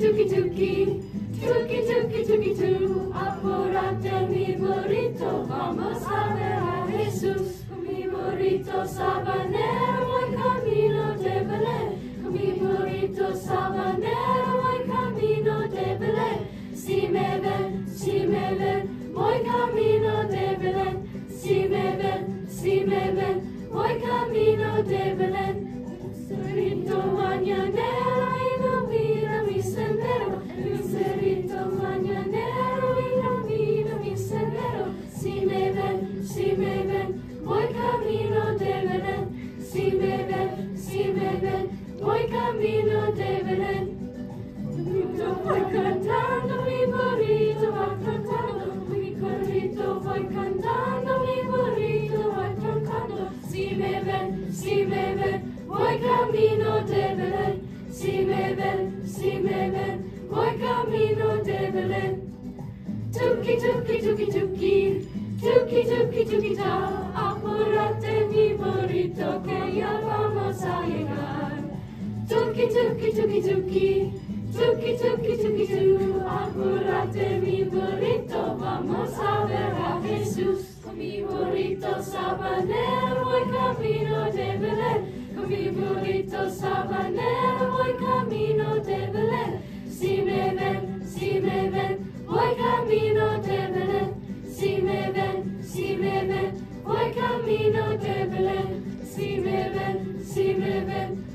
tuki tuki tuki tuki tuki tu. Apurate mi burrito vamos a ver a Jesús. Mi burrito sabanero voy camino de Belén. Mi burrito sabanero voy camino de Belén. Si me ven si me ven voy camino de Belén. Si me ven si me ven voy camino de Belén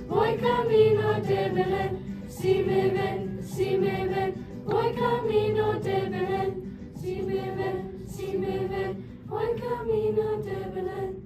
Voy camino de Belén. Si me ven, si me ven, Voy camino de Belén. Si me ven, si me ven, Voy camino de Belén.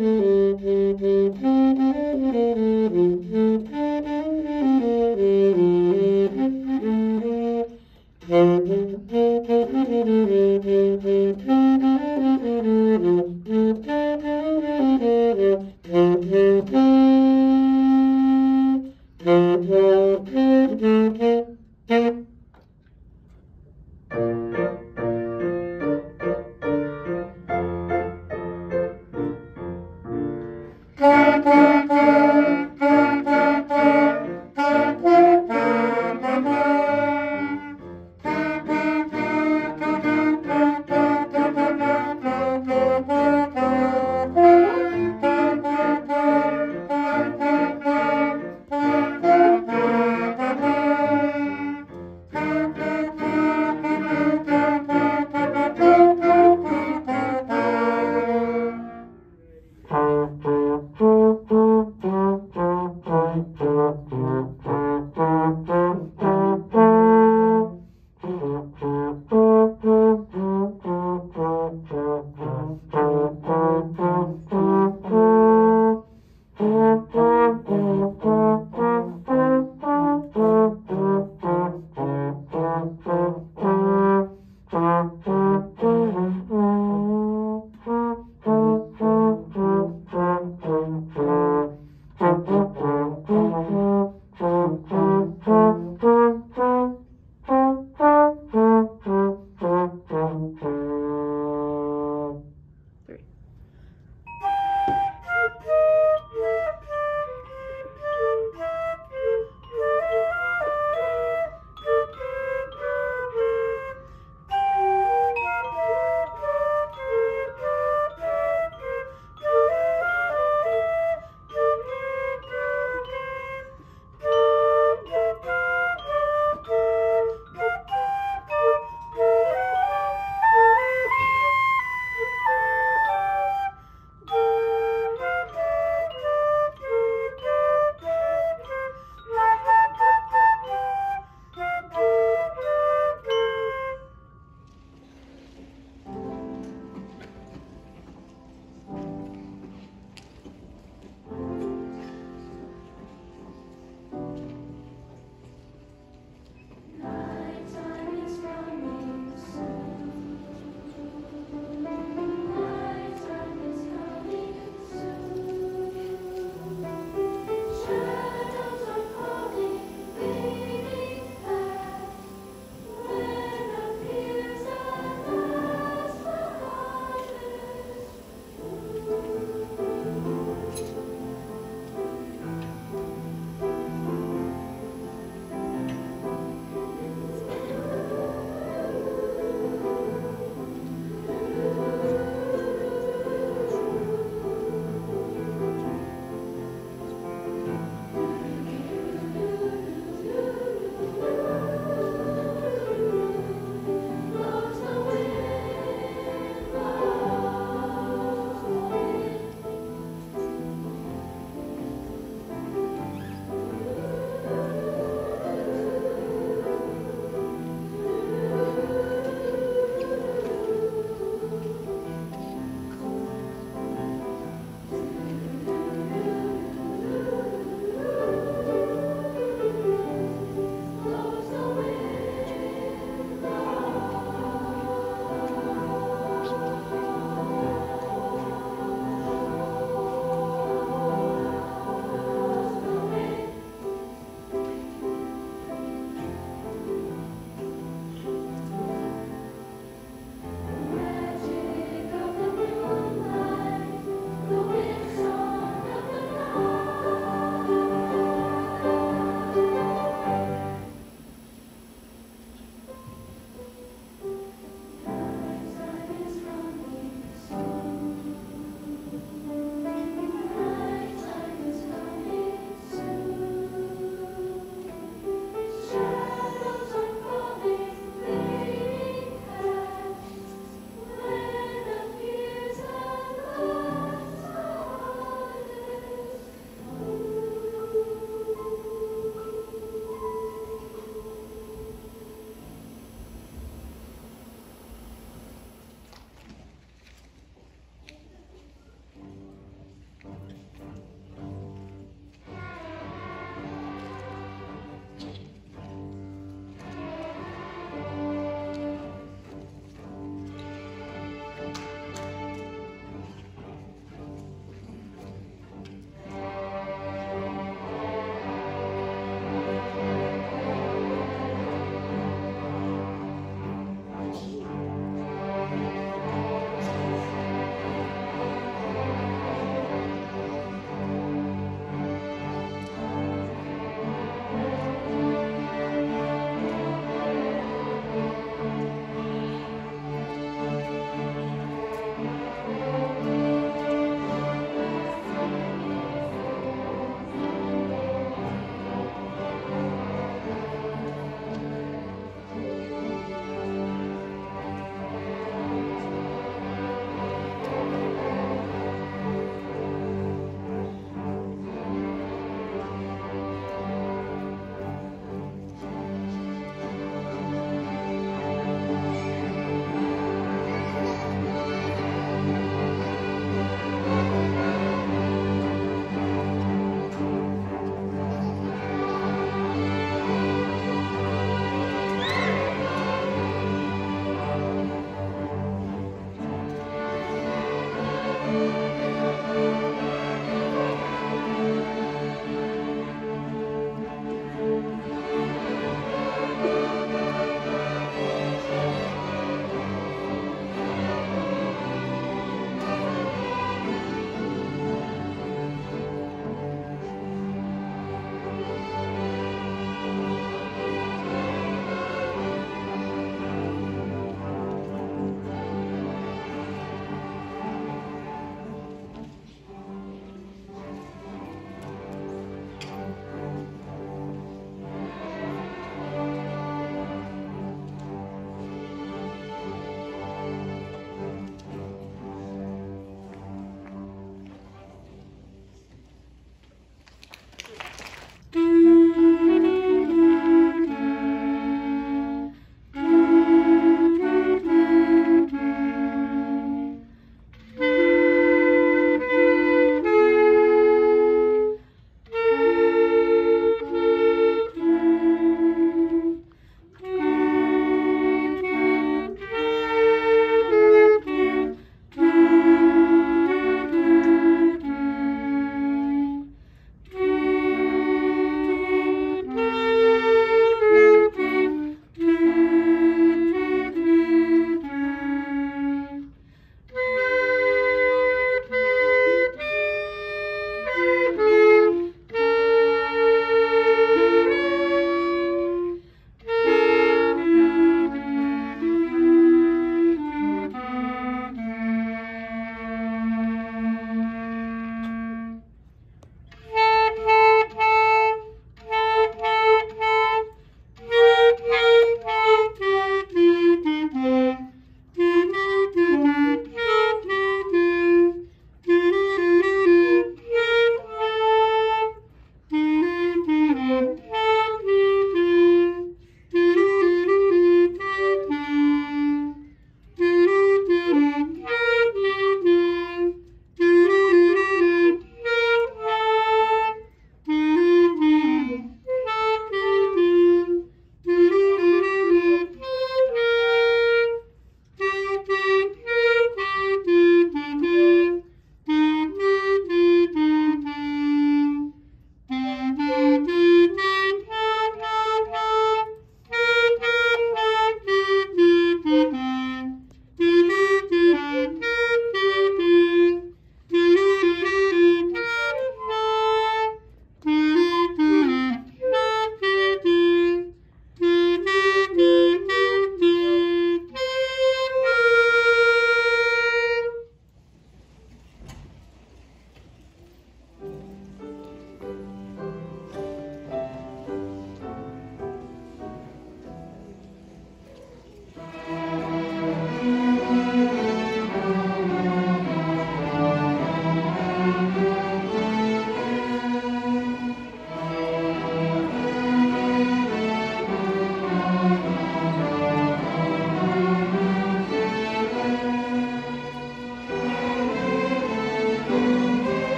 Mm-hmm.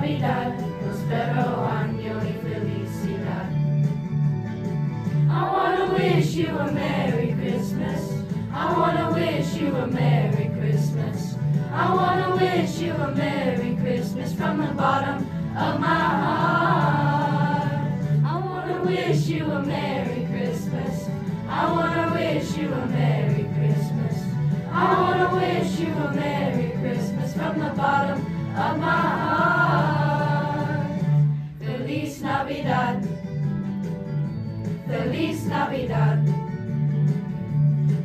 Navidad, año y felicidad. I wanna wish you a Merry Christmas. I wanna wish you a Merry Christmas. I wanna wish you a Merry Christmas from the bottom of my heart. I wanna wish you a Merry Christmas. I wanna wish you a Merry Christmas. I wanna wish you a Merry Christmas from the bottom of my heart. Feliz Navidad. Feliz Navidad.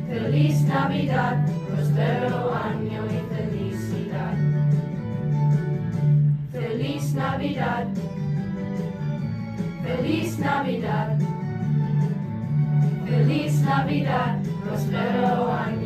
Feliz Navidad. Prospero año y felicidad. Feliz Navidad. Feliz Navidad. Feliz Navidad. Prospero año.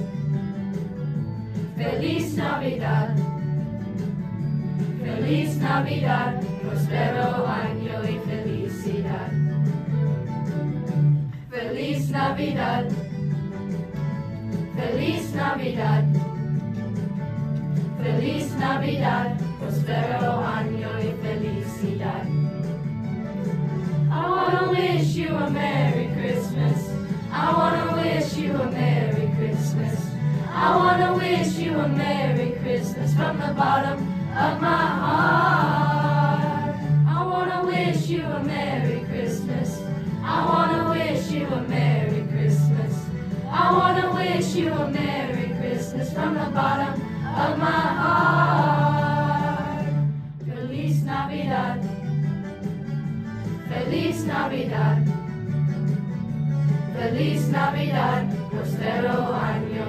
Feliz Navidad. Feliz Navidad, prospero año y felicidad. Feliz Navidad. Feliz Navidad. Feliz Navidad, prospero año y felicidad. I wanna wish you a Merry Christmas. I wanna wish you a Merry Christmas. I want to wish you a Merry Christmas from the bottom of my heart. I want to wish you a Merry Christmas. I want to wish you a Merry Christmas. I want to wish you a Merry Christmas from the bottom of my heart. Feliz Navidad. Feliz Navidad. Feliz Navidad. Prospero año